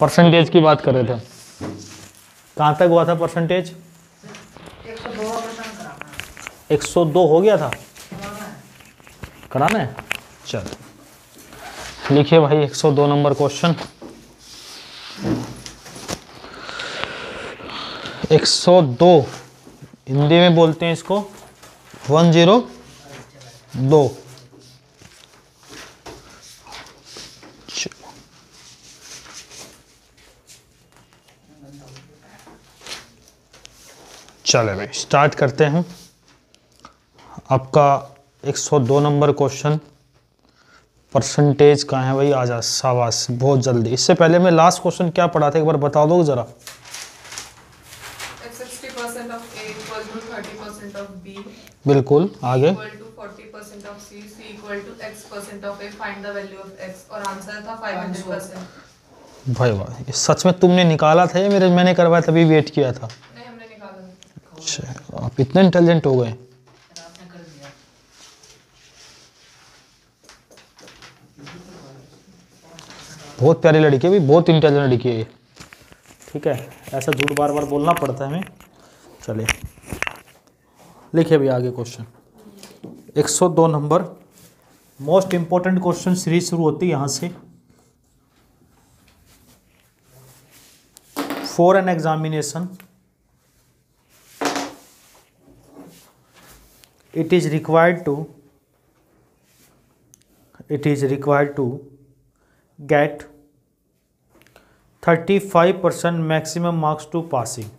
Percentage की बात कर रहे थे। कहाँ तक हुआ था परसेंटेज एक सौ दो 102 हो गया था। कराना कराना है? चल। लिखिए भाई 102 नंबर क्वेश्चन 102 हिंदी में बोलते हैं इसको। 102 चले भाई स्टार्ट करते हैं। आपका 102 नंबर क्वेश्चन। परसेंटेज का है भाई? आजा शाबाश बहुत जल्दी। इससे पहले मैं लास्ट क्वेश्चन क्या पढ़ा था? एक बार बता दो जरा? If 60% of A equal to 30% of B बिल्कुल आगे। equal to 40% of C, C equal to X percent of A, find the value of X और आंसर था 500%. भाई वाह सच में तुमने निकाला था या मेरे मैंने करवाया तभी वेट किया था? अच्छा। आप इतने इंटेलिजेंट हो गए? बहुत प्यारी लड़की है भाई बहुत इंटेलिजेंट लड़की है ठीक है, ऐसा झूठ बार बार बोलना पड़ता है हमें। चलिए, लिखिए भैया आगे question 102 number most important question series शुरू होती है यहाँ से। For an examination it is required to it is required to get 35% maximum marks to passing.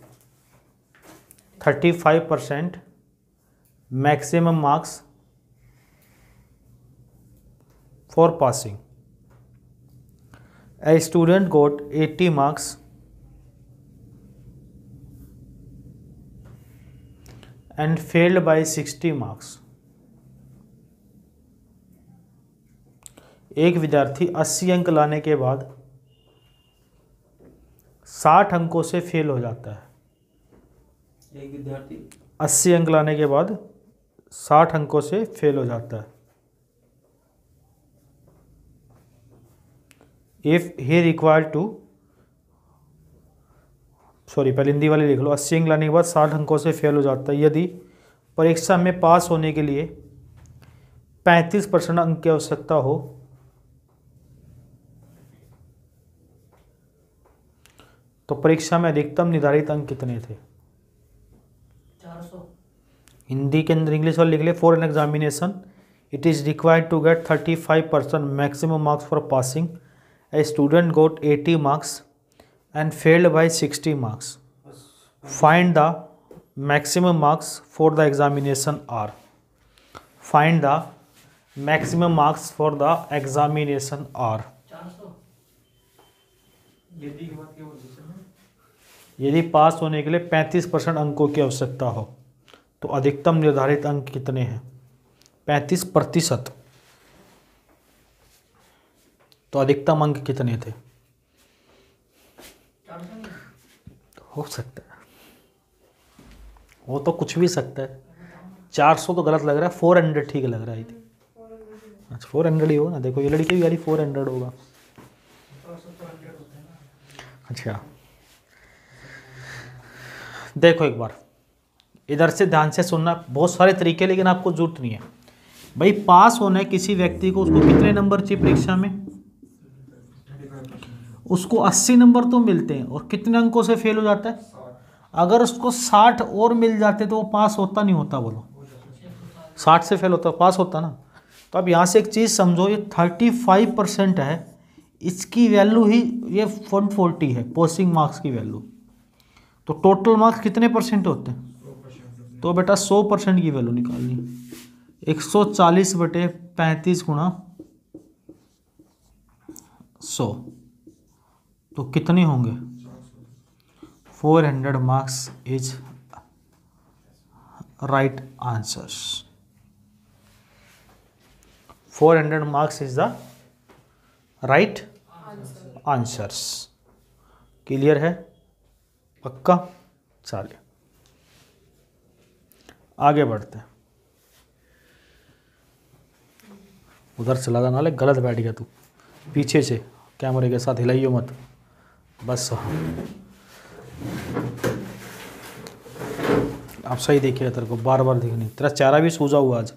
35% maximum marks for passing. A student got 80 marks and failed by 60 marks. एक विद्यार्थी 80 अंक लाने के बाद 60 अंकों से फेल हो जाता है। एक विद्यार्थी 80 अंक लाने के बाद 60 अंकों से फेल हो जाता है। If he required to sorry पहले हिंदी वाले लिख लो। अस्सी अंक लाने के बाद साठ अंकों से फेल हो जाता है। यदि परीक्षा में पास होने के लिए पैंतीस परसेंट अंक की आवश्यकता हो तो परीक्षा में अधिकतम निर्धारित अंक कितने थे? चार सौ। हिंदी के अंदर इंग्लिश वाले लिख ले। For an examination it is required to get thirty five percent maximum marks for passing a student got eighty marks and failed by 60 marks. Find the maximum marks for the examination are. Find the maximum marks for the examination हैं यदि पास होने के लिए 35 percent अंकों की आवश्यकता हो तो अधिकतम निर्धारित अंक कितने हैं 35 प्रतिशत तो अधिकतम अंक कितने थे चार सौ नहीं हो सकता है। हो तो कुछ भी सकता है। चार सौ तो गलत लग रहा है फोर हंड्रेड ठीक लग रहा है अच्छा फोर हंड्रेड ही होगा ना? देखो, ये लड़की भी यारी फोर हंड्रेड होगा। अच्छा। देखो एक बार। इधर से ध्यान से सुनना, बहुत सारे तरीके, लेकिन आपको ज़रूरत नहीं है। भाई, पास होना है किसी व्यक्ति को, उसको कितने नंबर चाहिए परीक्षा में? उसको 80 नंबर तो मिलते हैं, और कितने अंकों से फेल हो जाता है? अगर उसको 60 और मिल जाते तो वो पास होता नहीं होता, बोलो। 60 से फेल होता पास होता ना? तो अब यहाँ से एक चीज़ समझो, ये 35 परसेंट है, इसकी वैल्यू ही ये वन फोर्टी है पोस्टिंग मार्क्स की वैल्यू तो टोटल मार्क्स कितने परसेंट होते हैं? तो बेटा 100 परसेंट की वैल्यू निकालनी। 140 बटे पैंतीस गुणा सौ। तो कितने होंगे? Four hundred marks is right answers. Four hundred marks is the right answers. Clear है? पक्का? चलिए। आगे बढ़ते हैं। उधर से लगा नाले गलत बैठ गया तू। पीछे से, कैमरे के साथ हिलाइयो मत। बस। आप सही देखिएगा तेरे को, बार बार देखने। तेरा चेहरा भी सूझा हुआ आज।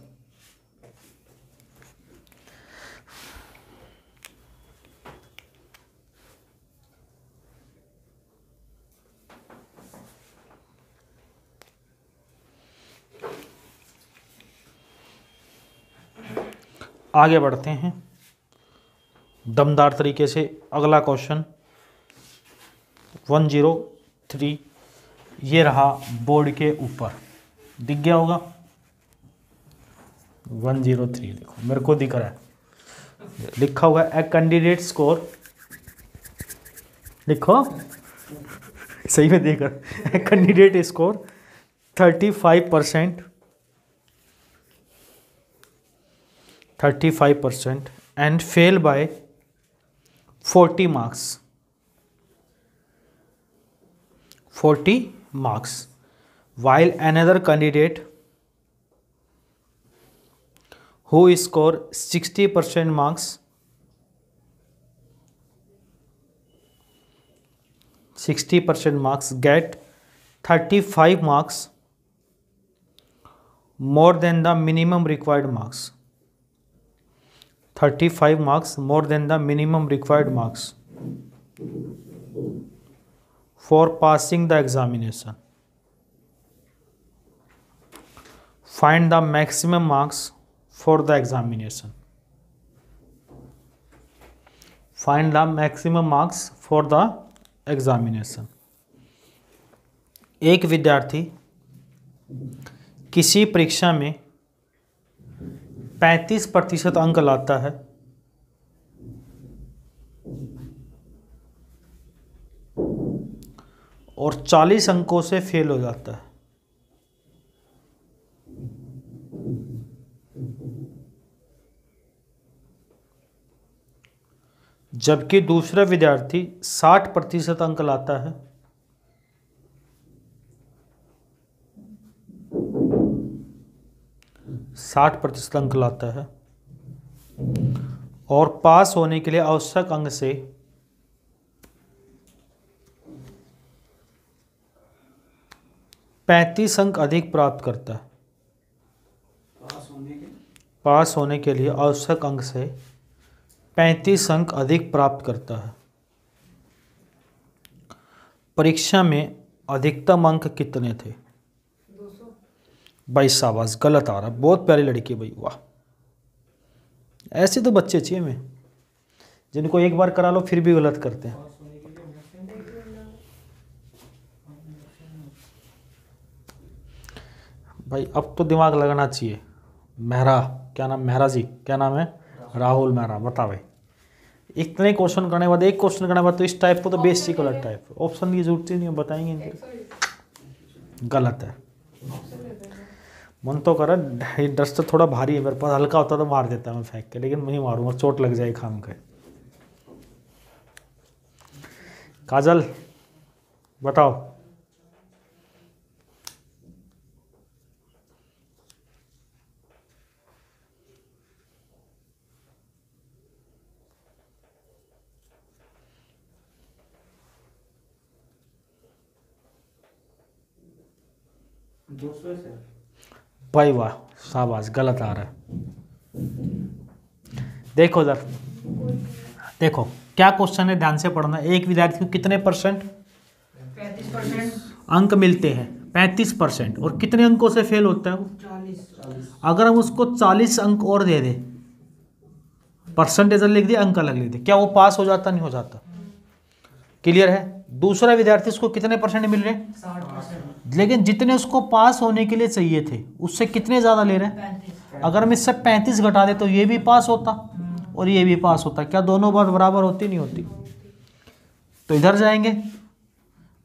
आगे बढ़ते हैं। दमदार तरीके से अगला क्वेश्चन। वन ज़ीरो थ्री, ये रहा बोर्ड के ऊपर। दिख गया होगा? वन ज़ीरो थ्री, देखो, मेरे को दिख रहा है। लिखा हुआ है ए कैंडिडेट स्कोर लिखो। सही में देख रहा a candidate score thirty five percent thirty five percent and fail by forty marks forty marks while another candidate who score 60% marks 60% marks get 35 marks more than the minimum required marks 35 marks more than the minimum required marks for passing the examination. Find the maximum marks for the examination. Find the maximum marks for the examination. एक विद्यार्थी किसी परीक्षा में 35 प्रतिशत अंक लाता है और 40 अंकों से फेल हो जाता है। जबकि दूसरा विद्यार्थी 60 प्रतिशत अंक लाता है। साठ प्रतिशत अंक लाता है। और पास होने के लिए आवश्यक अंक से पैंतीस अंक अधिक प्राप्त करता है। पास होने के पास होने के लिए आवश्यक अंक से पैंतीस अंक अधिक प्राप्त करता है। परीक्षा में अधिकतम अंक कितने थे? भाई शाबाश गलत आ रहा बहुत प्यारी लड़की भाई वाह। ऐसे तो बच्चे चाहिए हमें। जिनको एक बार करा लो फिर भी गलत करते हैं पास होने के लिए भाई, अब तो दिमाग लगाना चाहिए। मेहरा, क्या नाम? मेहरा जी, क्या नाम है? राहुल मेहरा, बता भाई। इतने क्वेश्चन करने के बाद, एक क्वेश्चन करने के बाद तो इस टाइप को तो बेसिक वाला टाइप ऑप्शन की ज़रूरत ही नहीं है, बताएँगे इनके। गलत है। मन तो कर डस्ट तो थोड़ा भारी है, मेरे पास हल्का होता तो मार देता मैं फेंक के, लेकिन नहीं मारूँगा, चोट लग जाए खाम के। काजल, बताओ। भाई वाह शाबाश गलत आ रहा है। देखो इधर देखो क्या क्वेश्चन है? ध्यान से पढ़ना। एक विद्यार्थी को कितने परसेंट अंक मिलते हैं पैंतीस परसेंट और कितने अंकों से फेल होता है वो? अगर हम उसको चालीस अंक और दे दें परसेंटेज लिख दिया अंक अलग लिख दिया क्या वो पास हो जाता नहीं हो जाता? क्लियर है? दूसरा विद्यार्थी उसको कितने परसेंट मिल रहे हैं? लेकिन जितने उसको पास होने के लिए चाहिए थे उससे कितने ज़्यादा ले रहे हैं? अगर हम इससे पैंतीस घटा दे तो ये भी पास होता और ये भी पास होता। क्या दोनों बार बराबर होती? नहीं होती। तो इधर जाएँगे।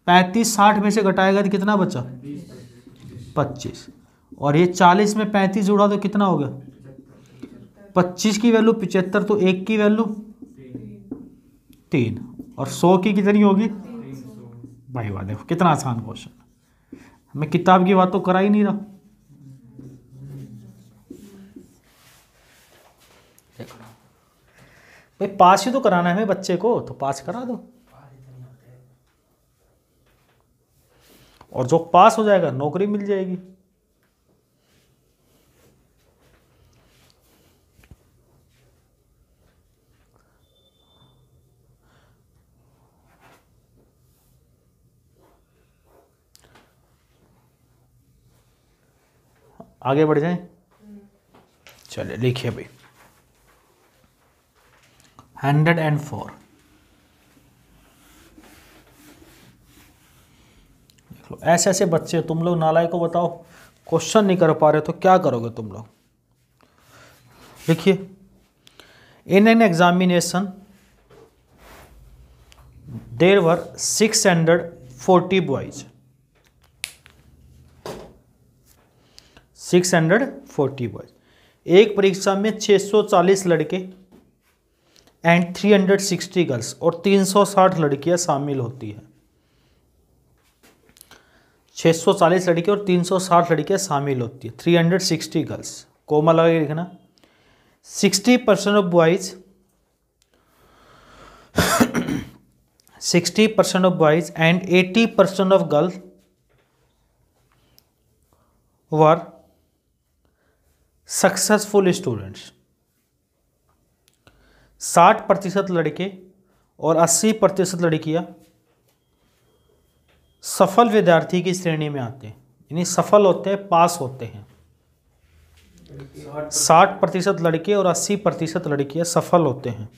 पैंतीस साठ में से घटाएगा तो कितना बचा? पच्चीस। और ये चालीस में पैंतीस जुड़ा तो कितना हो गया? पच्चीस की वैल्यू पिचहत्तर तो एक की वैल्यू तीन। और सौ की कितनी होगी? भाई वाह देखो कितना आसान क्वेश्चन। मैं किताब की बात तो करा ही नहीं रहा। भाई पास ही तो कराना है हमें बच्चे को तो पास करा दो। और जो पास हो जाएगा, नौकरी मिल जाएगी। आगे बढ़ जाएँ? चलिए लिखिए भाई। Hundred and four. देख लो ऐसे ऐसे बच्चे तुम लोग नालायक को बताओ क्वेश्चन नहीं कर पा रहे तो क्या करोगे तुम लोग? लिखिए। In an examination there were six hundred forty boys six hundred forty boys एक परीक्षा में 640 लड़के एंड 360 गर्ल्स और 360 लड़कियाँ शामिल होती हैं। 640 लड़के और 360 लड़कियाँ शामिल होती है। 360 गर्ल्स कोमा लगा के लिखना। 60 percent of boys 60 percent of boys and eighty percent of girls were successful students साठ प्रतिशत लड़के और अस्सी प्रतिशत लड़कियाँ सफल विद्यार्थी की श्रेणी में आते हैं। यानी सफल होते हैं, पास होते हैं। साठ प्रतिशत लड़के और अस्सी प्रतिशत लड़कियाँ सफल होते हैं।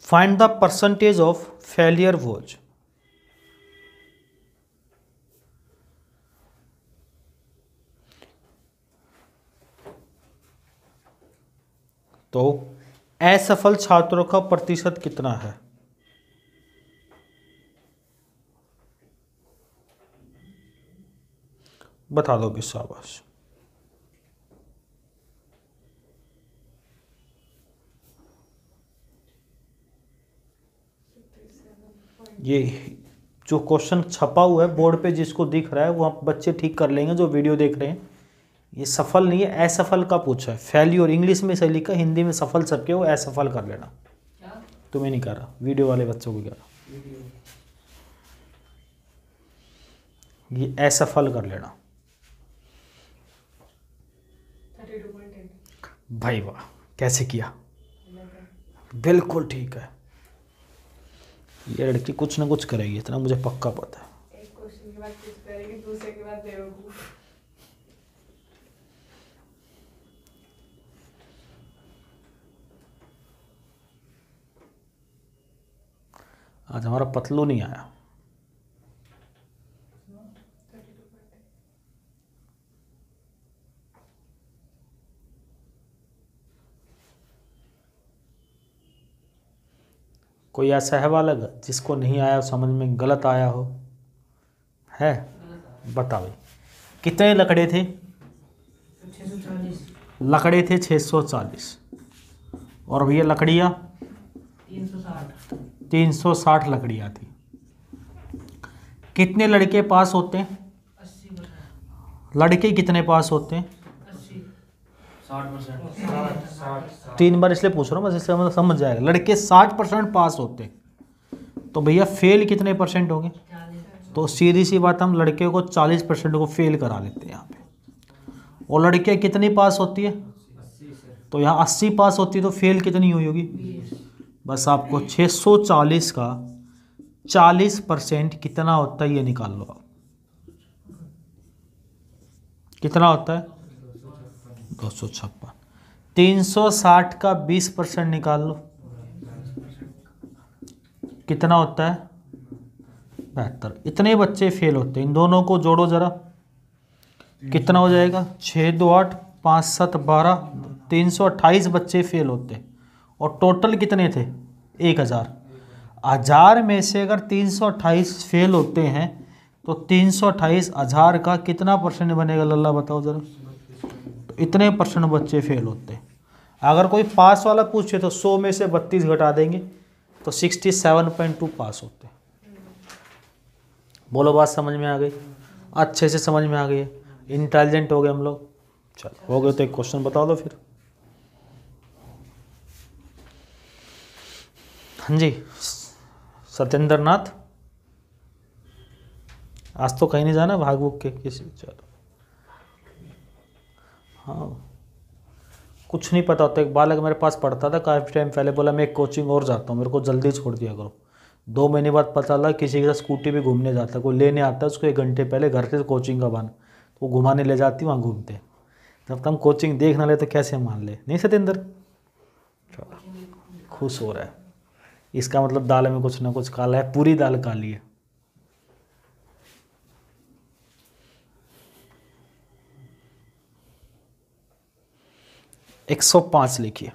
Find the percentage of failure was तो असफल छात्रों का प्रतिशत कितना है? बता दो शाबाश। ये जो क्वेश्चन छपा हुआ है, बोर्ड पे जिसको दिख रहा है, वो आप बच्चे ठीक कर लेंगे, जो वीडियो देख रहे हैं। ये सफल नहीं है असफल का पूछा है। फेल्यूर इंग्लिश में सही लिखा हिंदी में सफल सबके वो असफल कर लेना। तुम्हें नहीं कर रहा वीडियो वाले बच्चों को कह रहा। ये असफल कर लेना। भाई वाह कैसे किया? बिल्कुल ठीक है। ये लड़की कुछ ना कुछ करेगी इतना मुझे पक्का पता है एक क्वेश्चन के बाद कुछ करेगी दूसरे के बाद बेवकूफ़ आज हमारा पतलू नहीं आया। कोई ऐसा है बालक जिसको नहीं आया समझ में गलत आया हो? है? बता भाई कितने लकड़े थे? लकड़े थे 640 और भैया लकड़ियाँ? तीन सौ साठ। 360 लकड़ियाँ थी। कितने लड़के पास होते हैं? लड़के कितने पास होते हैं? तीन बार इसलिए पूछ रहा हूँ, बस इससे मतलब समझ जाएगा। लड़के साठ परसेंट पास होते तो भैया फेल कितने परसेंट होंगे तो सीधी सी बात, हम लड़के को चालीस परसेंट को फेल करा लेते हैं यहाँ पे। और लड़कियाँ कितनी पास होती है? तो यहाँ अस्सी पास होती है तो फेल कितनी हुई होगी? बीस आपको 640 का 40 परसेंट कितना होता है ये निकाल लो आप। कितना होता है? दो सौ छप्पन। तीन सौ साठ का बीस परसेंट निकाल लो। कितना होता है? बहत्तर। इतने बच्चे फेल होते हैं। इन दोनों को जोड़ो जरा। कितना हो जाएगा? छः दो आठ, पाँच सात बारह। तीन सौ अट्ठाईस बच्चे फेल होते हैं। और टोटल कितने थे? एक हज़ार। हज़ार में से अगर तीन सौ अट्ठाईस फेल होते हैं तो तीन सौ अट्ठाईस हज़ार का कितना परसेंट बनेगा? लल्ला बताओ ज़रा। तो इतने परसेंट बच्चे फेल होते हैं। अगर कोई पास वाला पूछे तो सौ में से बत्तीस घटा देंगे तो sixty seven point two pass होते हैं। बोलो, बात समझ में आ गई? अच्छे से समझ में आ गई है। इंटेलिजेंट हो गए हम लोग। चलो, हो गए तो एक क्वेश्चन बता दो फिर। हाँ जी। सत्येंद्र नाथ आज तो कहीं नहीं जाना भाग भूग के किसी चलो। हाँ। कुछ नहीं पता होता, एक बालक मेरे पास पढ़ता था, काफ़ी टाइम पहले बोला, मैं एक कोचिंग और जाता हूँ, मेरे को जल्दी छोड़ दिया करो। दो महीने बाद पता लगा, किसी के साथ स्कूटी पे घूमने जाता कोई लेने आता है, उसको एक घंटे पहले घर से कोचिंग का बहाना वो घुमाने ले जाती, वहाँ घूमते जब तक हम कोचिंग देख ना ले तो कैसे मान ले? नहीं सत्येंद्र? चलो, खुश हो रहा है। इसका मतलब दाल में कुछ ना कुछ काला है पूरी दाल काली है। एक सौ पाँच लिखिए।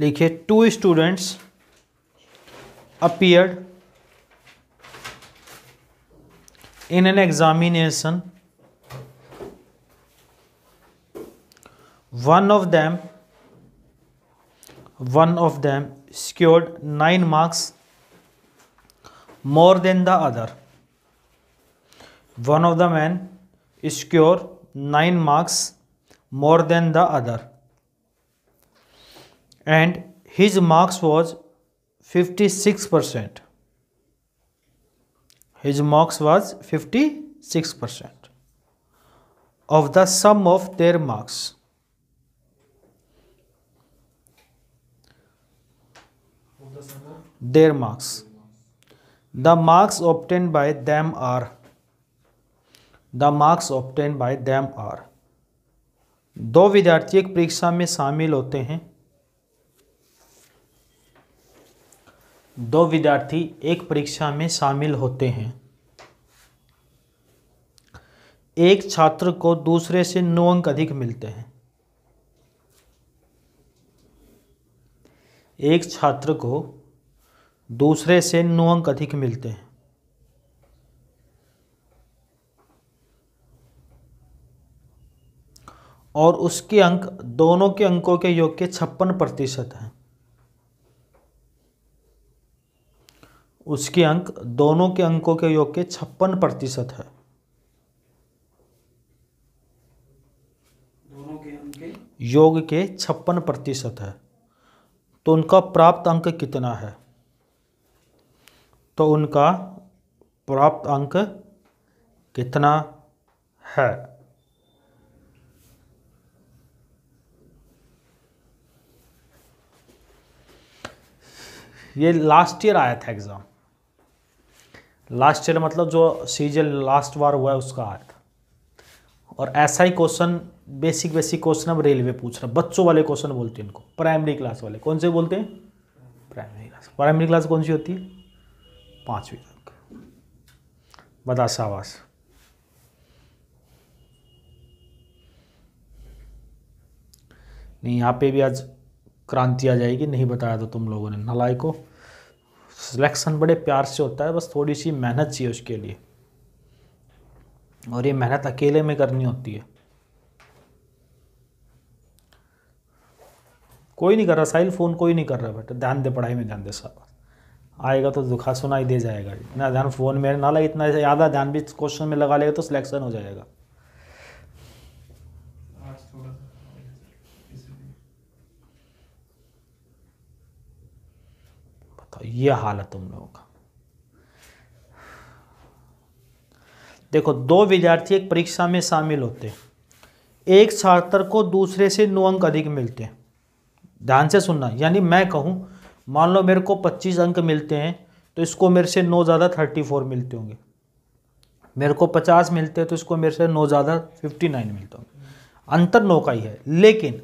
लिखे two students appear in an examination one of them one of them secured nine marks more than the other one of the man secure nine marks more than the other and his marks was 56% his marks was 56% of the sum of their marks their marks the marks obtained by them are the marks obtained by them are दो विद्यार्थी एक परीक्षा में शामिल होते हैं दो विद्यार्थी एक परीक्षा में शामिल होते हैं। एक छात्र को दूसरे से नौ अंक अधिक मिलते हैं। एक छात्र को दूसरे से नौ अंक अधिक मिलते हैं। और उसके अंक दोनों के अंकों के योग के छप्पन प्रतिशत हैं। उसके अंक दोनों के अंकों के योग के छप्पन प्रतिशत है। दोनों के उनके योग के छप्पन प्रतिशत है। तो उनका प्राप्त अंक कितना है? तो उनका प्राप्त अंक कितना है? ये लास्ट ईयर आया था एग्ज़ाम लास्ट ईयर मतलब जो सीज़न लास्ट बार हुआ है उसका आया था और ऐसा ही क्वेश्चन बेसिक बेसिक क्वेश्चन अब रेलवे पूछ रहा बच्चों वाले क्वेश्चन बोलते हैं इनको। प्राइमरी क्लास वाले। कौन से बोलते हैं? प्राइमरी क्लास प्राइमरी क्लास कौन सी होती है? पाँचवीं तक। बता नहीं, यहाँ पे भी आज क्रांति आ जाएगी। नहीं बताया तो तुम लोगों ने। नलाई को। सिलेक्शन बड़े प्यार से होता है, बस थोड़ी सी मेहनत चाहिए उसके लिए। और ये मेहनत अकेले में करनी होती है। कोई नहीं कर रहा, साहिल फ़ोन कोई नहीं कर रहा बेटा, ध्यान दे, पढ़ाई में ध्यान दे सब आएगा तो दुखा सुनाई दे जाएगा। इतना ध्यान फ़ोन में ना लगे इतना ज़्यादा ध्यान भी क्वेश्चन में लगा लेगा तो सिलेक्शन हो जाएगा आज थोड़ा इसलिए बताओ ये हाल है तुम लोगों का। देखो, दो विद्यार्थी एक परीक्षा में शामिल होते एक छात्र को दूसरे से नौ अंक अधिक मिलते हैं। ध्यान से सुनना, यानी मैं कहूँ, मान लो मेरे को 25 अंक मिलते हैं तो इसको मेरे से नौ ज़्यादा 34 मिलते होंगे। मेरे को 50 मिलते हैं तो इसको मेरे से नौ ज़्यादा 59 मिलते होंगे। अंतर नौ का ही है। लेकिन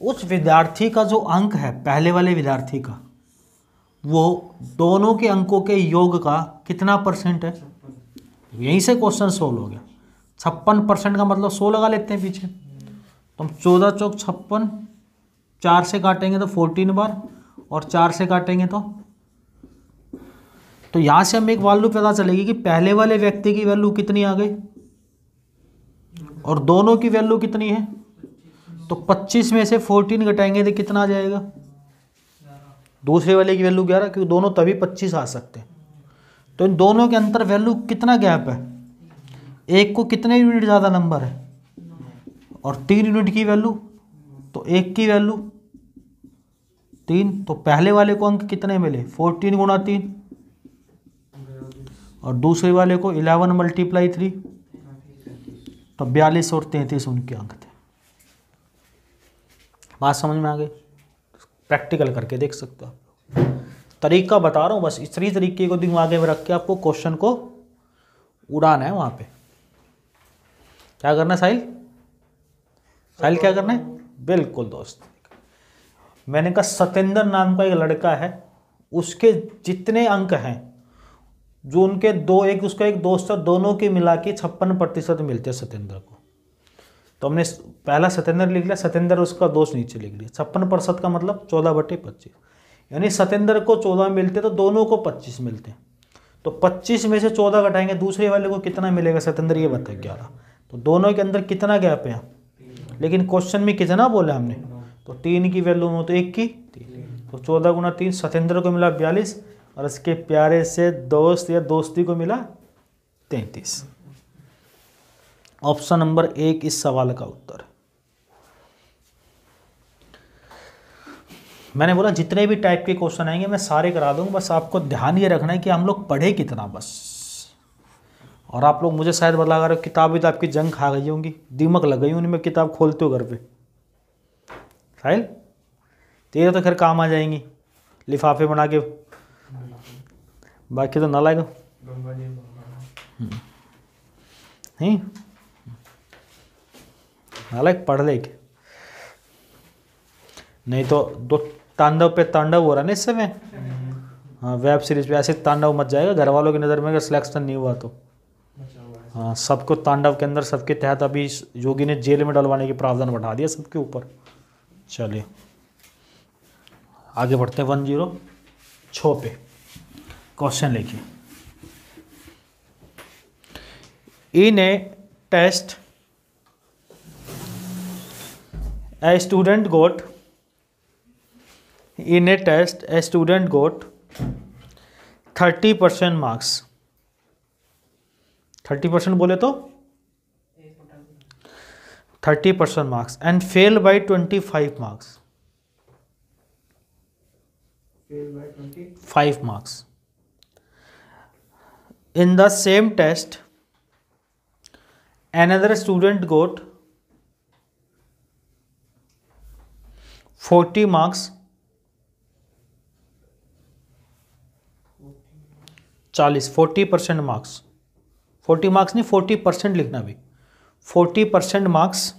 उस विद्यार्थी का जो अंक है, पहले वाले विद्यार्थी का वो दोनों के अंकों के योग का कितना परसेंट है? यहीं से क्वेश्चन सोल्व हो गया। छप्पन परसेंट का मतलब सौ लगा लेते हैं पीछे। तो हम चौदह चौक छप्पन, चार से काटेंगे तो फोर्टीन बार और चार से काटेंगे तो? तो यहाँ से हमें एक वैल्यू पता चलेगी कि पहले वाले व्यक्ति की वैल्यू कितनी आ गई? और दोनों की वैल्यू कितनी है? तो 25 में से 14 घटाएँगे तो कितना आ जाएगा? दूसरे वाले की वैल्यू ग्यारह, क्योंकि दोनों तभी पच्चीस आ सकते हैं। तो इन दोनों के अंतर वैल्यू कितना गैप है? एक को कितने यूनिट ज़्यादा नंबर है? और तीन यूनिट की वैल्यू तो एक की वैल्यू तीन तो पहले वाले को अंक कितने मिले? फोर्टीन गुणा तीन। और दूसरे वाले को इलेवन मल्टीप्लाई थ्री तो बयालीस और तैंतीस उनके अंक थे। बात समझ में आ गई? प्रैक्टिकल करके देख सकते हो आप तरीका बता रहा हूँ बस, इसी तरीके को दिमाग में रख के आपको क्वेश्चन को उड़ाना है वहाँ पे। क्या करना है, साहिल? साहिल, क्या करना है? बिल्कुल दोस्त। मैंने कहा सत्येंद्र नाम का एक लड़का है, उसके जितने अंक हैं, जो उनके दो, एक उसका एक दोस्त है, दोनों के मिला के छप्पन प्रतिशत मिलते हैं सत्येंद्र को। तो हमने पहला सत्येंद्र लिख लिया, सत्येंद्र उसका दोस्त नीचे लिख लिया छप्पन प्रतिशत का मतलब चौदह बटे पच्चीस। यानी सत्येंद्र को चौदह मिलते तो दोनों को पच्चीस मिलते। तो पच्चीस में से चौदह घटाएँगे, दूसरे वाले को कितना मिलेगा? सत्येंद्र, ये बताए ग्यारह। तो दोनों के अंदर कितना गैप है लेकिन क्वेश्चन में कितना बोला हमने? तो तीन की वैल्यू में तो एक की तो चौदह गुना तीन, सत्येंद्र को मिला बयालीस और इसके प्यारे से दोस्त या दोस्ती को मिला तैंतीस। ऑप्शन नंबर एक इस सवाल का उत्तर। मैंने बोला जितने भी टाइप के क्वेश्चन आएँगे मैं सारे करा दूँगा बस आपको ध्यान ये रखना है कि हम लोग पढ़े कितना बस। और आप लोग मुझे शायद बता रहे हो किताब भी तो आपकी जंग खा गई होंगी दीमक लग गई उनमें किताब खोलते हो घर पे। फ़ाइल? तेरे तो खैर काम आ जाएँगी लिफाफे बना के। बाकी तो ना लाएगा जी बाबा। नहीं? हालाँकि पढ़ ले के नहीं तो दो तांडव पे तांडव हो रहा है ना इस समय? हाँ वेब सीरीज़ पे ऐसे तांडव मच जाएगा घर वालों की नज़र में अगर सिलेक्शन नहीं हुआ तो। है। हाँ सबको तांडव के अंदर सबके तहत अभी योगी ने जेल में डलवाने की प्रावधान बढ़ा दिया सबके ऊपर। चलिए आगे बढ़ते हैं वन ज़ीरो छो पे। क्वेश्चन लिखिए। In a test a student got in a test a student got 30% marks 30% बोले तो 30% marks and fail by 25 marks Fail by 20 5 marks in the same test another student got forty marks. चालीस, forty percent marks. Forty marks नहीं, forty percent लिखना भी। Forty percent marks.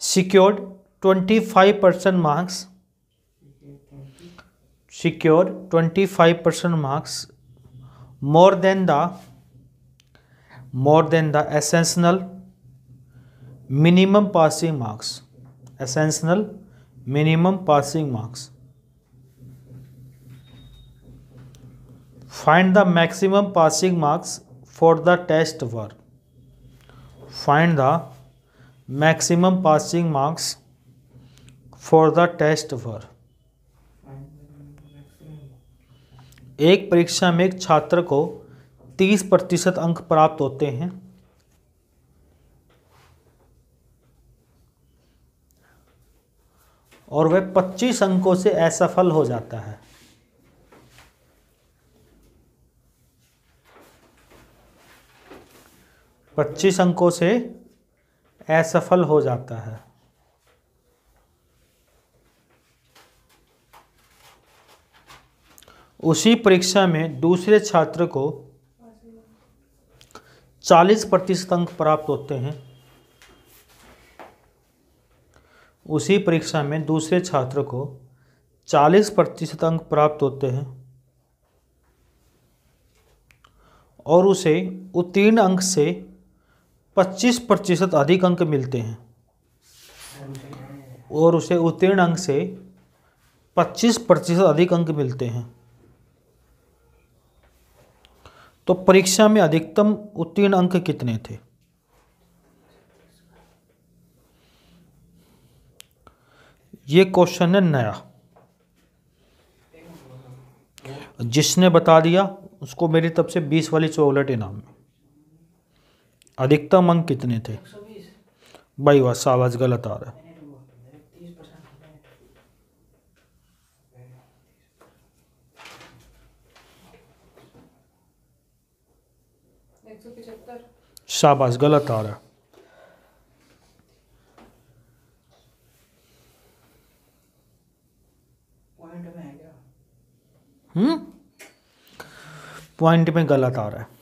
Secured, twenty five percent marks. Secure twenty five percent marks. More than the, more than the essential. Minimum passing marks. Essential. Minimum passing marks find the maximum passing marks for the test were find the maximum passing marks for the test were एक परीक्षा में एक छात्र को 30 प्रतिशत अंक प्राप्त होते हैं। और वह 25 अंकों से असफल हो जाता है। पच्चीस अंकों से असफल हो जाता है। उसी परीक्षा में दूसरे छात्र को 40 प्रतिशत अंक प्राप्त होते हैं। उसी परीक्षा में दूसरे छात्र को 40 प्रतिशत अंक प्राप्त होते हैं और उसे उत्तीर्ण अंक से 25 प्रतिशत अधिक अंक मिलते हैं और उसे उत्तीर्ण अंक से 25 प्रतिशत अधिक अंक मिलते हैं। तो परीक्षा में अधिकतम उत्तीर्ण अंक कितने थे? ये क्वेश्चन है नया। जिसने बता दिया, उसको मेरी तरफ़ से बीस वाली चॉकलेट इनाम में अधिकतम अंक कितने थे? भाई वाह सावाज गलत आ रहा है। शाबाश, गलत आ रहा है पॉइंट में है क्या हम्म पॉइंट में गलत आ रहा है।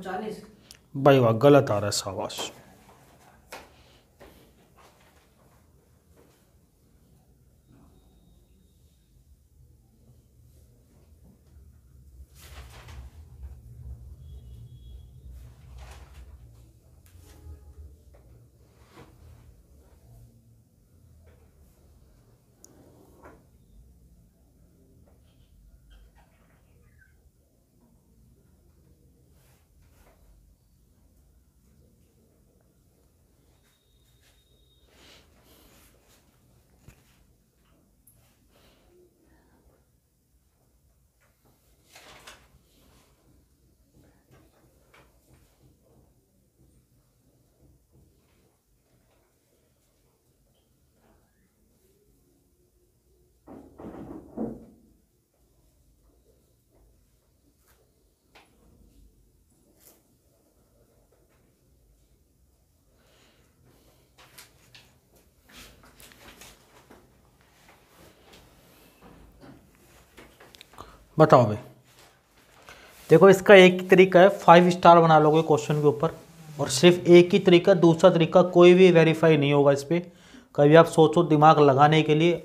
एक सौ। चालीस भाई वाह गलत आ रहा है शाबाश बताओ भाई। देखो इसका एक ही तरीका है फाइव स्टार बना लोगे क्वेश्चन के ऊपर और सिर्फ़ एक ही तरीका दूसरा तरीका कोई भी वेरीफाई नहीं होगा इस पर कभी आप सोचो दिमाग लगाने के लिए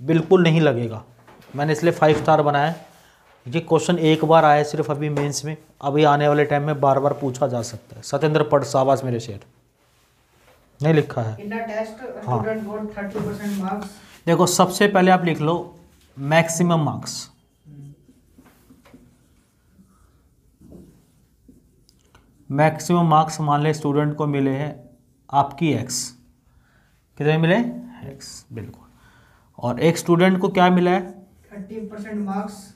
बिल्कुल नहीं लगेगा। मैंने इसलिए फाइव स्टार बनाया है। ये क्वेश्चन एक बार आया सिर्फ़ अभी मेंस में अभी आने वाले टाइम में बार बार पूछा जा सकता है। सत्येंद्र पट साबास मेरे शेर। नहीं लिखा है। टेस्ट हाँ। स्टूडेंट गॉट 30% मार्क्स देखो सबसे पहले आप लिख लो मैक्सिमम मार्क्स मैक्सिमम मार्क्स मान लें स्टूडेंट को मिले हैं आपकी एक्स कितने मिले? एक्स बिल्कुल। और एक स्टूडेंट को क्या मिला है? 30% marks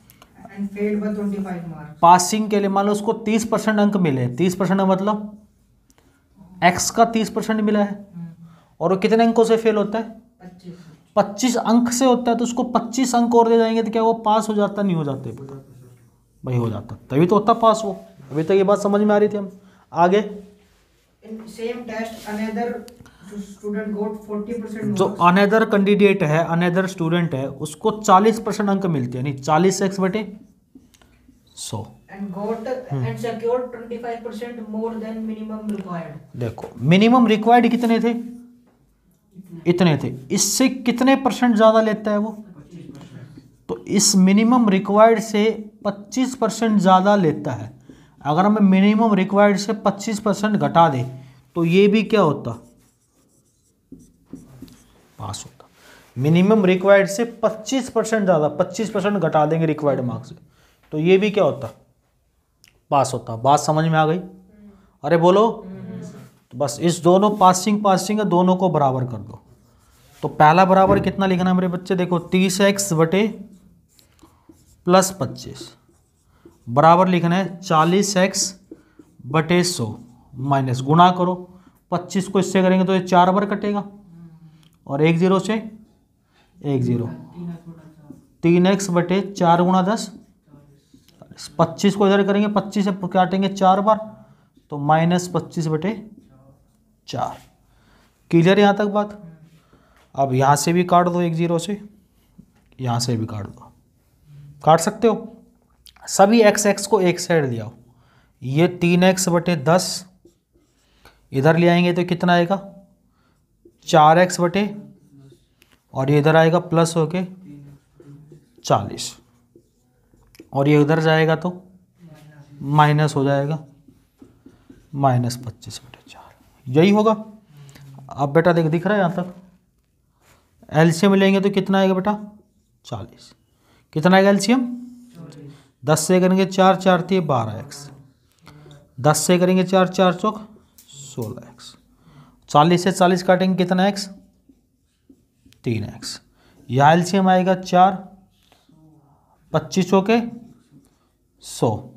and failed by 25 marks passing के लिए मान लो उसको तीस परसेंट अंक मिले तीस परसेंट मतलब एक्स का तीस परसेंट मिला है। और वो कितने अंकों से फेल होता है? 25 पच्चीस अंक से होता है तो उसको पच्चीस अंक और दे जाएँगे तो क्या वो पास हो जाता नहीं हो जाते। भाई हो जाता। तभी तो होता पास वो अभी तक ये बात समझ में आ रही थी हम। आगे। Same test another student got 40% जो अनदर कैंडिडेट है अनदर स्टूडेंट है उसको चालीस परसेंट अंक मिलते हैं। चालीस एक्स बटे सौ। And got and secured 25% more than minimum required. देखो मिनिमम रिक्वायर्ड कितने थे? इतने थे। इससे कितने परसेंट ज़्यादा लेता है वो? तो इस मिनिमम रिक्वायर्ड से 25 परसेंट ज़्यादा लेता है। अगर हम मिनिमम रिक्वायर्ड से 25 परसेंट घटा दें तो ये भी क्या होता? पास होता। मिनिमम रिक्वायर्ड से 25 परसेंट ज़्यादा 25 परसेंट घटा देंगे रिक्वायर्ड मार्क्स तो ये भी क्या होता? पास होता। बात समझ में आ गई? अरे बोलो। तो बस इस दोनों पासिंग पासिंग दोनों को बराबर कर दो। तो पहला बराबर कितना लिखना है मेरे बच्चे? देखो, तीस एक्स बटे प्लस पच्चीस। बराबर लिखना है चालीस एक्स बटे सौ माइनस गुणा करो। पच्चीस को इससे करेंगे तो ये चार बार कटेगा। और एक ज़ीरो से एक ज़ीरो। तीन एक्स बटे चार गुणा दस। पच्चीस को इधर करेंगे, पच्चीस से काटेंगे चार बार तो माइनस पच्चीस बटे चार। क्लियर यहाँ तक बात? अब यहाँ से भी काट दो एक ज़ीरो से, यहाँ से भी काट दो। काट सकते हो? सभी एक्स एक्स को एक साइड दिया ये तीन एक्स बटे दस, इधर ले आएँगे तो कितना आएगा? चार एक्स बटे, और ये इधर आएगा प्लस होके चालीस। और ये उधर जाएगा तो माइनस हो जाएगा माइनस पच्चीस बटे चार। यही होगा। अब बेटा देख, दिख रहा है यहाँ तक? एलसीएम लेंगे तो कितना आएगा बेटा? चालीस। कितना आएगा एलसीएम दस से करेंगे चार चार थी बारह एक्स दस से करेंगे चार चार चौक सोलह एक्स चालीस से चालीस काटेंगे कितना एक्स तीन एक्स यहाँ एल्शियम आएगा चार, पच्चीस के सौ।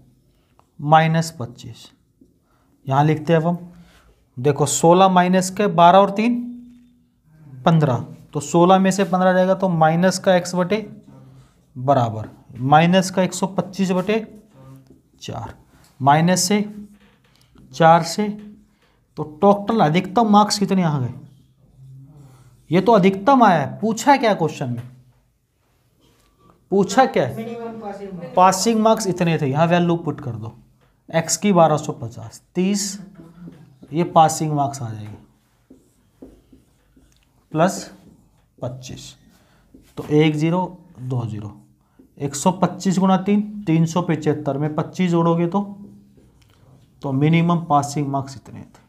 माइनस पच्चीस। यहाँ लिखते हैं अब हम। देखो, सोलह माइनस के बारह और तीन, पंद्रह। तो सोलह में से पंद्रह जाएगा तो माइनस का एक्स बटे बराबर। माइनस का एक सौ पच्चीस बटे चार। माइनस से चार से तो टोटल अधिकतम मार्क्स कितने आ गए? ये तो अधिकतम आया है। पूछा क्या क्वेश्चन में? पूछा क्या है? पासिंग मार्क्स इतने थे। यहाँ वैल्यू पुट कर दो। एक्स की बारह सौ पचास। तीस, ये पासिंग मार्क्स आ जाएगी। प्लस पच्चीस। तो एक ज़ीरो, दो ज़ीरो। एक सौ पच्चीस गुणा तीन तीन सौ पिचहत्तर। में पच्चीस जोड़ोगे तो तो मिनिमम पासिंग मार्क्स इतने थे।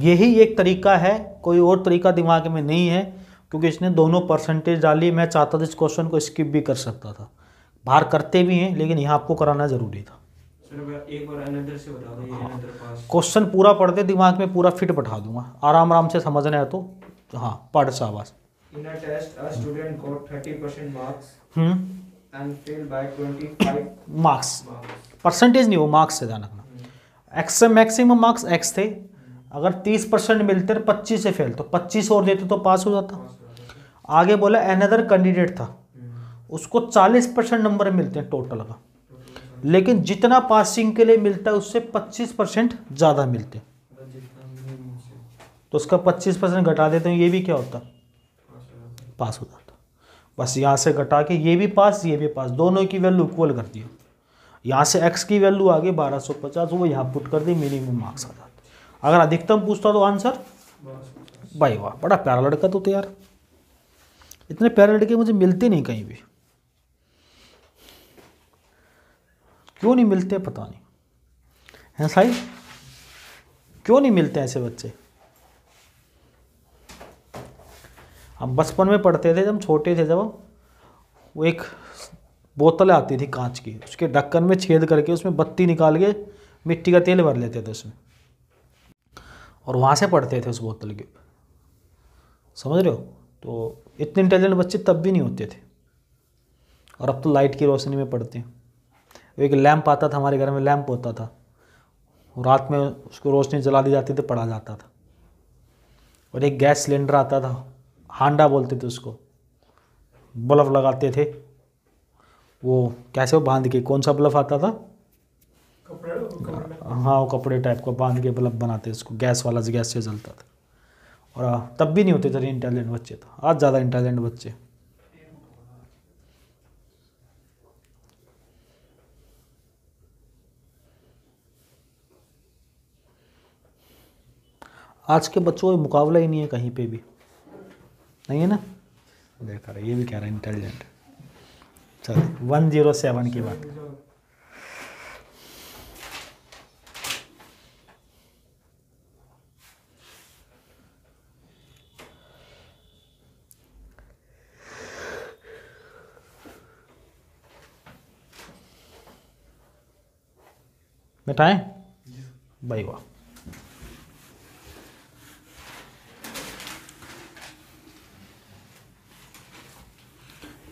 यही एक तरीका है कोई और तरीका दिमाग में नहीं है क्योंकि इसने दोनों परसेंटेज डाली। मैं चाहता था इस क्वेश्चन को स्किप भी कर सकता था। बाहर करते भी हैं लेकिन यहाँ आपको कराना ज़रूरी था। एक बार से बता दो ये क्वेश्चन पूरा पढ़ते दिमाग में पूरा फिट बैठा दूँगा। आराम आराम से समझना है तो हाँ पढ़ शाबाश। In a test, a student got 30% marks hmm and failed by 25 marks. Percentage नहीं वो मार्क्स से ध्यान रखना। एक्स से मैक्सिमम मार्क्स एक्स थे। अगर तीस परसेंट मिलते तो पच्चीस से फेल तो पच्चीस और देते तो पास हो जाता। आगे बोला अनदर कैंडिडेट था। उसको चालीस परसेंट नंबर मिलते हैं टोटल का। लेकिन जितना पासिंग के लिए मिलता है उससे पच्चीस परसेंट ज़्यादा मिलते हैं। तो उसका पच्चीस परसेंट घटा देते हैं ये भी क्या होता? है। पास हो जाता। बस यहाँ से घटा के ये भी पास ये भी पास दोनों की वैल्यू इक्वल कर दिया। यहाँ से एक्स की वैल्यू आ गई बारह सौ पचास वो यहाँ पुट कर दी मिनिमम मार्क्स आ जाते। अगर अधिकतम पूछता तो आंसर भाई वाह बड़ा प्यारा लड़का तो, तो यार। इतने प्यारे लड़के मुझे मिलते नहीं कहीं भी। क्यों नहीं मिलते पता नहीं। है साई क्यों नहीं मिलते ऐसे बच्चे? हम बचपन में पढ़ते थे, जब छोटे थे, जब वो एक बोतल आती थी कांच की, उसके ढक्कन में छेद करके उसमें बत्ती निकाल के मिट्टी का तेल भर लेते थे उसमें। और वहाँ से पढ़ते थे उस बोतल के। समझ रहे हो? तो इतने इंटेलिजेंट बच्चे तब भी नहीं होते थे। और अब तो लाइट की रोशनी में पढ़ते हैं। एक लैंप आता था हमारे घर में लैंप होता था। रात में उसको रोशनी जला दी जाती थी, पढ़ा जाता था। और एक गैस सिलेंडर आता था। हांडा बोलते थे उसको। बल्ब लगाते थे। वो कैसे वो बाँध के कौन सा बल्ब आता था? कपड़े हाँ वो कपड़े टाइप का बाँध के बल्ब बनाते उसको। गैस वाला गैस से जलता था। और हाँ, तब भी नहीं होते थे इंटेलिजेंट बच्चे तो। आज ज़्यादा इंटेलिजेंट बच्चे। आज के बच्चों का मुकाबला ही नहीं है कहीं पे भी। नहीं है ना? देखा रहा ये भी कह रहा है इंटेलिजेंट चल। वन ज़ीरो सेवन की बात। मिटाएँ भाई वाह।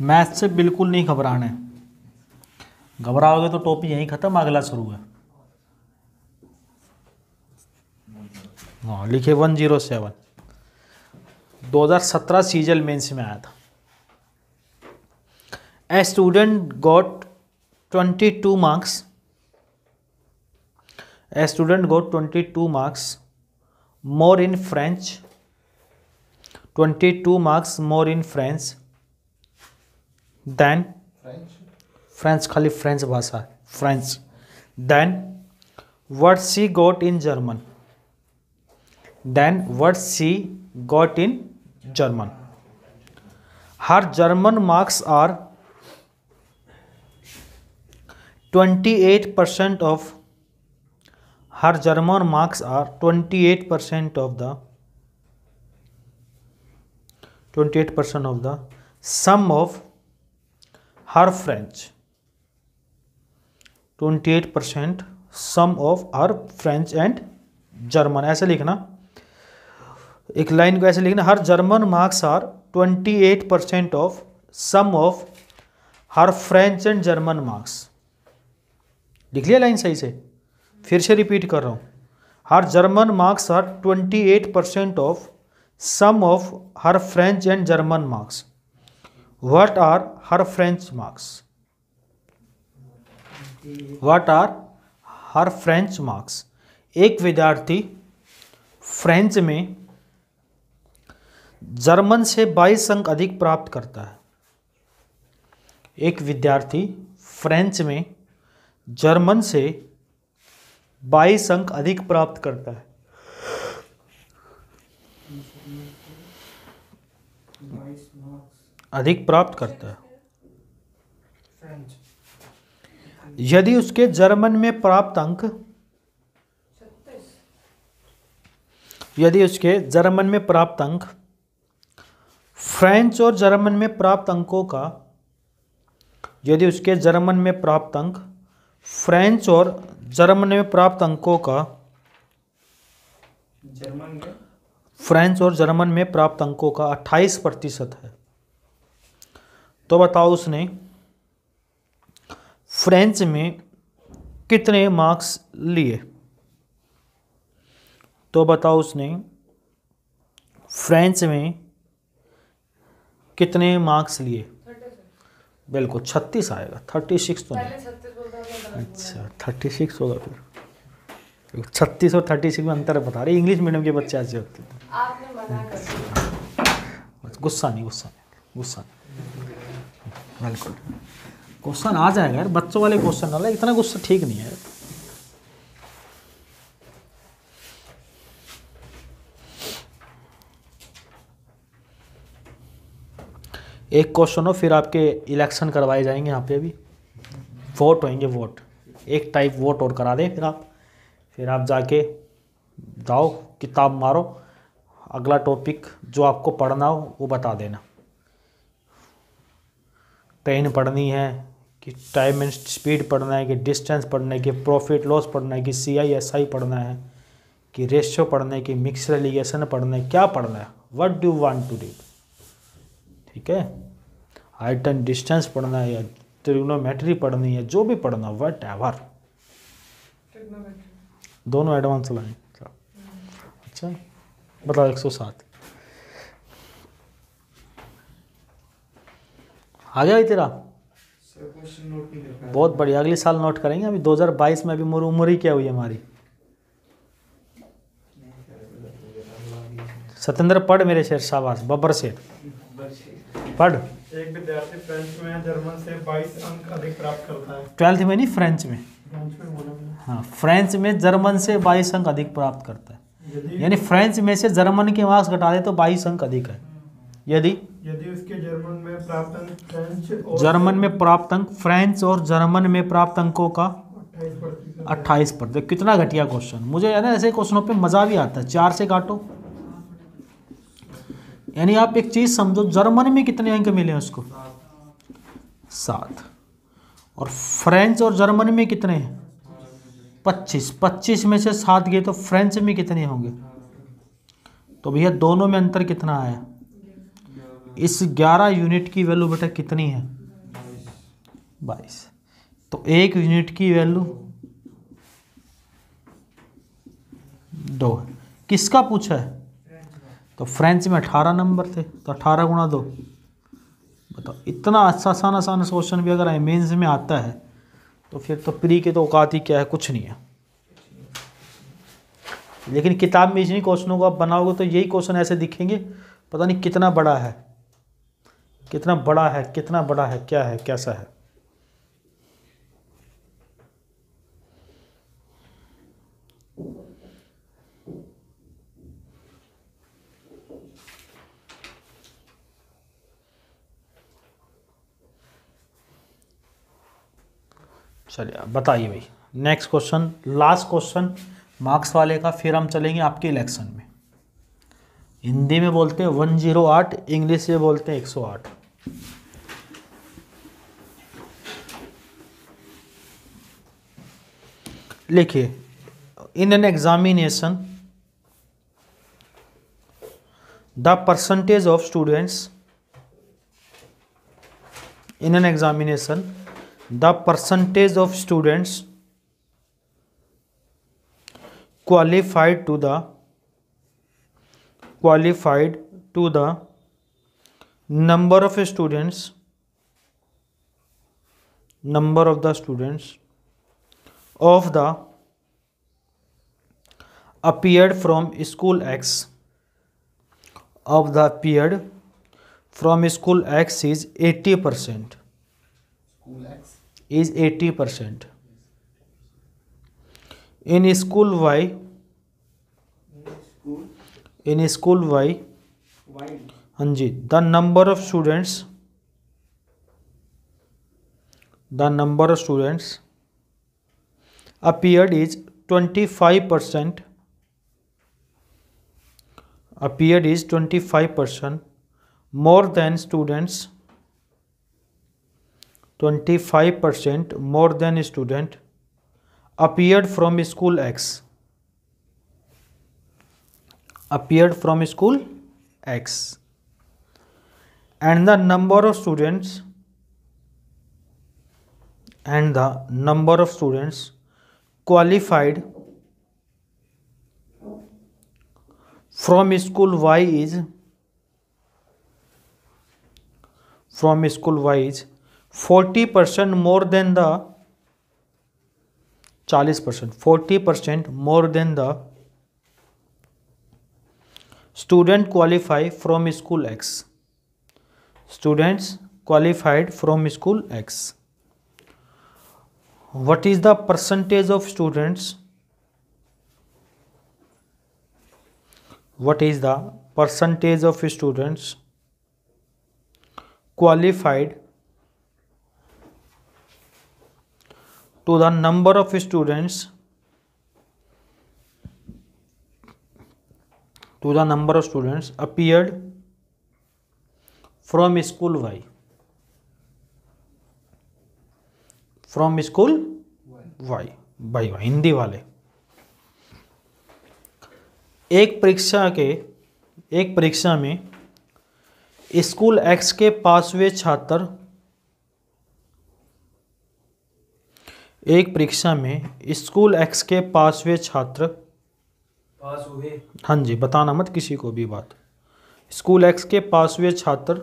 मैथ से बिल्कुल नहीं घबराना। है घबराओगे तो टॉपिक यहीं ख़त्म, अगला शुरू है। हाँ लिखे वन ज़ीरो सेवन। दो हज़ार सत्रह सीजल मेन्स में आया था। A student got twenty two marks. A student got twenty two marks, more in French. Twenty two marks, more in French. Then French खाली फ्रेंच भाषा है। French than word she got in German than word she got in German her German marks are twenty eight percent of her German marks are twenty eight percent of the twenty eight percent of the sum of her French 28% sum of are French and German, ऐसे लिखना। एक line को ऐसे लिखना, her German marks are twenty eight percent of sum of her French and German marks. लिख लिया line सही से? फिर से रिपीट कर रहा हूँ। Her German marks are twenty eight percent of sum of her French and German marks. What are her French marks what are her French marks एक विद्यार्थी फ्रेंच में जर्मन से 22 अंक अधिक प्राप्त करता है। एक विद्यार्थी फ्रेंच में जर्मन से 22 अंक अधिक प्राप्त करता है बाईस मार्क्स अधिक प्राप्त करता है। यदि उसके जर्मन में प्राप्त अंक यदि उसके जर्मन में प्राप्त अंक फ्रेंच और जर्मन में प्राप्त अंकों का यदि उसके जर्मन में प्राप्त अंक फ्रेंच और जर्मन में प्राप्त अंकों का जर्मन में? फ्रेंच और जर्मन में प्राप्त अंकों का 28 प्रतिशत है। तो बताओ उसने फ्रेंच में कितने मार्क्स लिए? तो बताओ उसने फ्रेंच में कितने मार्क्स लिए? बिल्कुल छत्तीस आएगा थर्टी सिक्स तो नहीं। अच्छा थर्टी सिक्स होगा फिर। छत्तीस और थर्टी सिक्स में अंतर बता रहे इंग्लिश मीडियम के बच्चे ऐसे होते हैं। गुस्सा नहीं गुस्सा नहीं गुस्सा नहीं। बिल्कुल। क्वेश्चन आ जाएगा यार, बच्चों वाले क्वेश्चन वाला, इतना गुस्सा ठीक नहीं है। एक क्वेश्चन हो, फिर आपके इलेक्शन करवाए जाएँगे यहाँ पे अभी। वोट होंगे वोट। एक टाइप वोट और करा दें फिर आप। फिर आप जाके जाओ, किताब मारो। अगला टॉपिक जो आपको पढ़ना हो, वो बता देना। ट्रेन पढ़नी है कि टाइम एंड स्पीड पढ़ना है कि डिस्टेंस पढ़ना है कि प्रॉफिट लॉस पढ़ना है कि सी आई एस आई पढ़ना है कि रेशियो पढ़ना है कि मिक्स एलिगेशन पढ़ना है क्या पढ़ना है? What do want to read ठीक है? हाइट एंड डिस्टेंस पढ़ना है या ट्रिग्नोमेट्री पढ़नी है जो भी पढ़ना है वट एवर दोनों एडवांस लाइन अच्छा? बताओ एक सौ सात। आ गया भाई तेरा? बहुत बढ़िया अगले साल नोट करेंगे। अभी 2022 में अभी उम्र उम्र ही क्या हुई हमारी? सत्येंद्र पढ़ मेरे शेर शाबाश बब्बर शेर पढ़। एक विद्यार्थी फ्रेंच में जर्मन से 22 अंक अधिक प्राप्त करता है। ट्वेल्थ में नहीं फ्रेंच में। फ्रेंच में बोला मैंने। हाँ फ्रेंच में जर्मन से 22 अंक अधिक प्राप्त करता है। यानी फ्रेंच में से जर्मन के मार्क्स घटा दे तो 22 अंक अधिक है। यदि? यदि प्राप्त जर्मन में प्राप्त अंक फ्रेंच और जर्मन में प्राप्त अंकों का 28 प्रतिशत अट्ठाईस प्रतिशत कितना घटिया क्वेश्चन मुझे है ना ऐसे क्वेश्चनों पे मज़ा भी आता है। चार से काटो। यानी आप एक चीज़ समझो जर्मन में कितने अंक मिले हैं उसको? सात। और फ्रेंच और जर्मन में कितने हैं? पच्चीस। पच्चीस में से सात गए तो फ्रेंच में कितने होंगे? तो भैया दोनों में अंतर कितना आया? इस ग्यारह यूनिट की वैल्यू बेटा कितनी है? बाईस। तो एक यूनिट की वैल्यू दो किसका पूछा है? तो फ्रेंच में अठारह नंबर थे तो अठारह गुणा दो। बताओ, इतना अच्छा आसान आसान क्वेश्चन भी अगर मेंस में आता है तो फिर तो प्री के तो औकात ही क्या है? कुछ नहीं है। लेकिन किताब में इन्हीं क्वेश्चनों को आप बनाओगे तो यही क्वेश्चन ऐसे दिखेंगे, पता नहीं कितना बड़ा है। कितना बड़ा है, कितना बड़ा है, क्या है, कैसा है? चलिए बताइए भाई। Next question last question marks वाले का फिर हम चलेंगे आपके इलेक्शन में। हिंदी में बोलते हैं वन ज़ीरो आठ, इंग्लिश में बोलते हैं एक सौ आठ। लिखिए in an examination the percentage of students in an examination, the percentage of students qualified to the qualified to the number of students number of the students of the appeared from school x of the appeared from school x is 80 percent. Is 80 percent. In school y in a school why? Anji the number of students the number of students appeared is 25 percent. Appeared is 25 percent. More than students 25 percent more than student appeared from school X appeared from school x. And the number of students and the number of students qualified from school y is from school y is 40% more than the 40% 40% more than the student qualify from school x. Students qualified from school x. What is the percentage of students? What is the percentage of students qualified to the number of students to the number of students appeared from school y. From school y भाई भाई हिंदी वाले। एक परीक्षा के, एक परीक्षा में school X के पास हुए छात्र एक परीक्षा में स्कूल एक्स के पास हुए छात्र पास हुए। हाँ जी, बताना मत किसी को भी बात। स्कूल एक्स के पास हुए छात्र,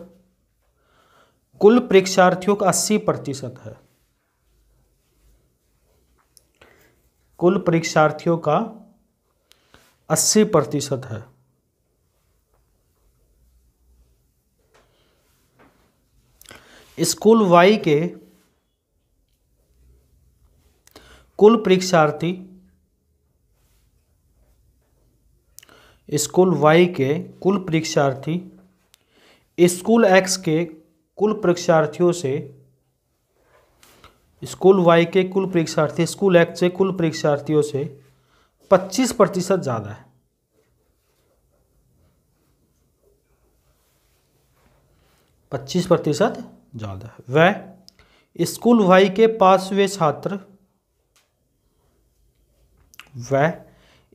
कुल परीक्षार्थियों का अस्सी प्रतिशत है। कुल परीक्षार्थियों का अस्सी प्रतिशत है। स्कूल वाई के कुल परीक्षार्थी स्कूल वाई के कुल परीक्षार्थी, स्कूल एक्स के कुल परीक्षार्थियों से, स्कूल वाई के कुल परीक्षार्थी, स्कूल एक्स के कुल परीक्षार्थियों से 25 प्रतिशत ज़्यादा है। पच्चीस प्रतिशत ज़्यादा है। वह स्कूल वाई के पास हुए छात्र, वह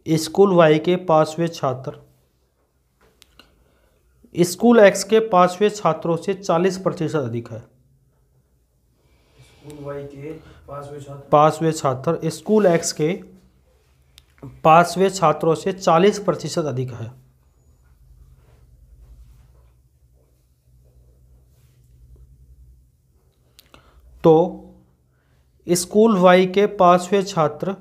स्कूल वाई के हुए छात्र। स्कूल एक्स के हुए छात्रों से 40 प्रतिशत अधिक है। स्कूल वाई के पास छात्र। स्कूल एक्स के हुए छात्रों से 40 प्रतिशत अधिक है। तो स्कूल वाई के हुए छात्र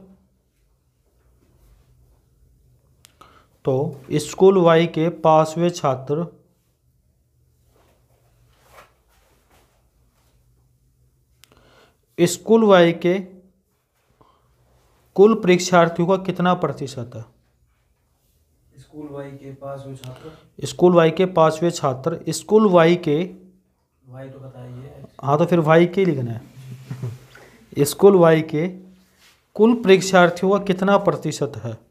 तो स्कूल वाई के पास हुए छात्र स्कूल वाई के कुल परीक्षार्थियों का कितना प्रतिशत है? स्कूल वाई के पास हुए छात्र? स्कूल वाई के हुए छात्र स्कूल वाई के वाई तो बताइए। हाँ तो फिर वाई के लिखना है। स्कूल वाई के कुल परीक्षार्थियों का कितना प्रतिशत है?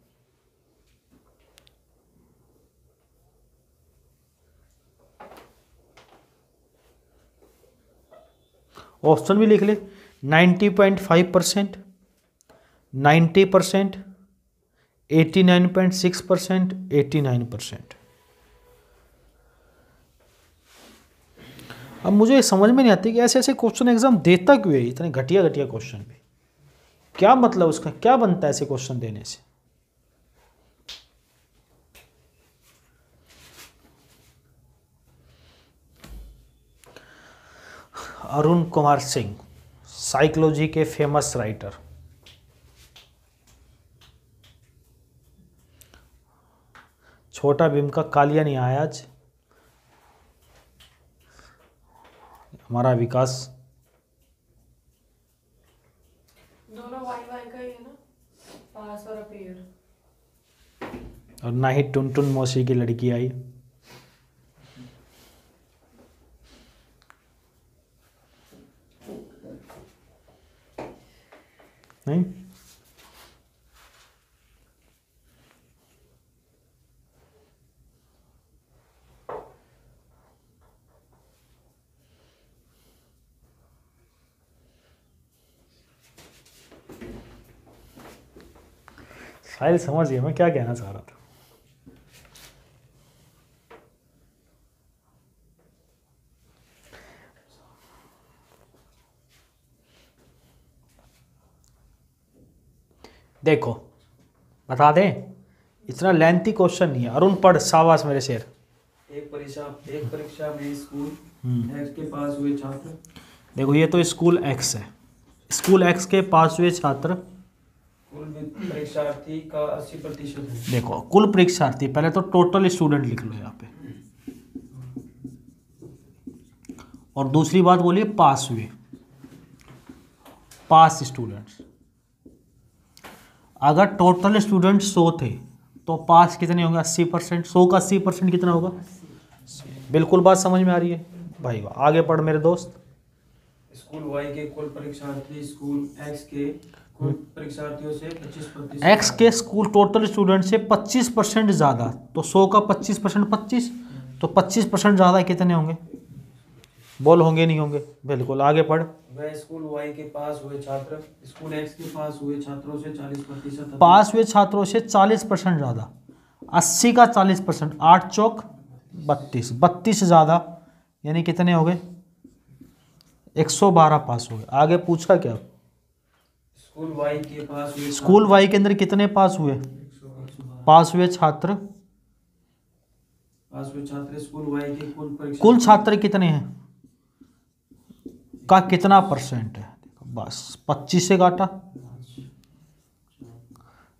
ऑप्शन भी लिख ले। 90.5 percent ninety percent, eighty nine point six percent, eighty nine percent. अब मुझे समझ में नहीं आती कि ऐसे ऐसे क्वेश्चन एग्ज़ाम देता क्यों है? इतने घटिया घटिया क्वेश्चन भी। क्या मतलब उसका? क्या बनता है ऐसे क्वेश्चन देने से? अरुण कुमार सिंह साइकोलॉजी के फ़ेमस राइटर। छोटा भीम का कालिया नहीं आया आज। हमारा विकास। दोनों वाई वाई का ही है ना? पास और अपीयर। और ना ही टुन टुन मौसी की लड़की आई। नहीं? समझिए समझ मैं क्या कहना चाह रहा था? देखो बता दें इतना लेंथी क्वेश्चन नहीं है। अरुण पढ़ सावास मेरे शेर। एक परीक्षा एक परीक्षा में स्कूल हम्म। एक्स के पास हुए छात्र। देखो ये तो स्कूल एक्स है। स्कूल एक्स के पास हुए छात्र। कुल परीक्षार्थी का अस्सी प्रतिशत है। देखो कुल परीक्षार्थी पहले तो टोटल स्टूडेंट लिख लो यहाँ पे। और दूसरी बात बोलिए पास हुए। पास स्टूडेंट्स अगर टोटल स्टूडेंट सौ थे तो पास कितने होंगे? अस्सी परसेंट। सौ का अस्सी परसेंट कितना होगा? बिल्कुल बात समझ में आ रही है। भाई वाह आगे पढ़ मेरे दोस्त। स्कूल वाई के कुल परीक्षार्थी स्कूल एक्स के कुल परीक्षार्थियों से पच्चीस प्रतिशत एक्स के स्कूल टोटल स्टूडेंट से 25 परसेंट ज़्यादा। तो 100 का 25 परसेंट पच्चीस तो 25 परसेंट ज़्यादा कितने होंगे? बोल होंगे नहीं होंगे? बिल्कुल आगे पढ़। वह स्कूल वाई के पास हुए छात्र स्कूल एक्स के पास हुए छात्रों से चालीस प्रतिशत पास हुए छात्रों से 40 परसेंट ज़्यादा। 80 का 40 परसेंट आठ चौक बत्तीस। बत्तीस से ज़्यादा यानी कितने हो गए? 112 पास हो गए। आगे पूछा क्या? स्कूल वाई के पास हुए स्कूल वाई के अंदर कितने पास हुए? पास हुए छात्र? पास हुए छात्र स्कूल वाई के कुल कुल छात्र कितने हैं? का कितना परसेंट है? बस, पच्चीस से काटा।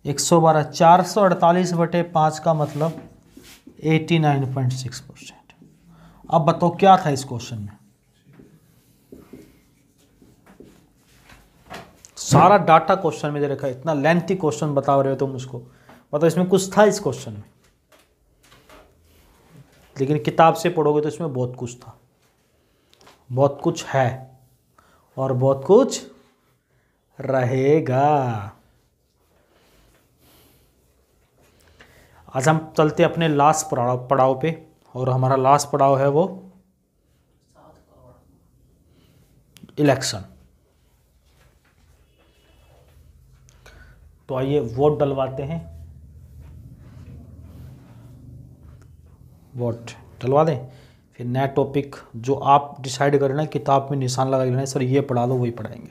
एक सौ बारह, चार सौ अड़तालीस बटे पाँच का मतलब eighty nine point six percent. अब बताओ, क्या था इस क्वेश्चन में? सारा डाटा क्वेश्चन में दे रखा है, इतना लेंथी क्वेश्चन बता रहे हो तुम उसको। बताओ इसमें कुछ था इस क्वेश्चन में? लेकिन किताब से पढ़ोगे तो इसमें बहुत कुछ था। बहुत कुछ है। और बहुत कुछ रहेगा। आज हम चलते अपने लास्ट पड़ाव पड़ाव पे और हमारा लास्ट पड़ाव है वो इलेक्शन। तो आइए वोट डलवाते हैं। वोट डलवा दें। फिर नया टॉपिक जो आप डिसाइड करें ना किताब में निशान लगा लेना सर ये पढ़ा दो वही पढ़ाएँगे।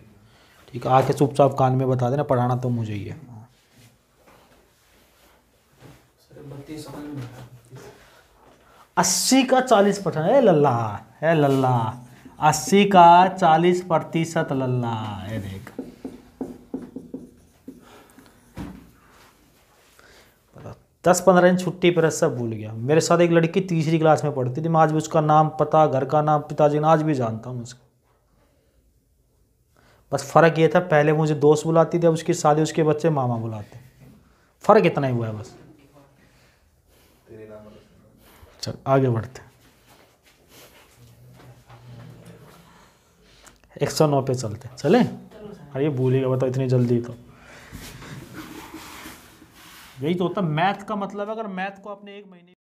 ठीक है आके चुपचाप कान में बता देना पढ़ाना तो मुझे ही है। अस्सी का चालीस परसेंट है लल्ला है लल्ला अस्सी का चालीस प्रतिशत लल्ला है देख। दस पंद्रह दिन छुट्टी पर सब भूल गया। मेरे साथ एक लड़की तीसरी क्लास में पढ़ती थी, मैं आज भी उसका नाम पता, घर का नाम, पिताजी आज भी जानता हूँ उसका। बस फ़र्क ये था, पहले मुझे दोस्त बुलाती थी, अब उसकी शादी, उसके बच्चे मामा बुलाते फ़र्क इतना ही हुआ है बस। चल, आगे बढ़ते एक सौ नौ पे चलते चले? अरे, ये भूलेगा बताओ, इतनी जल्दी तो। यही तो होता मैथ का मतलब है अगर मैथ को आपने एक महीने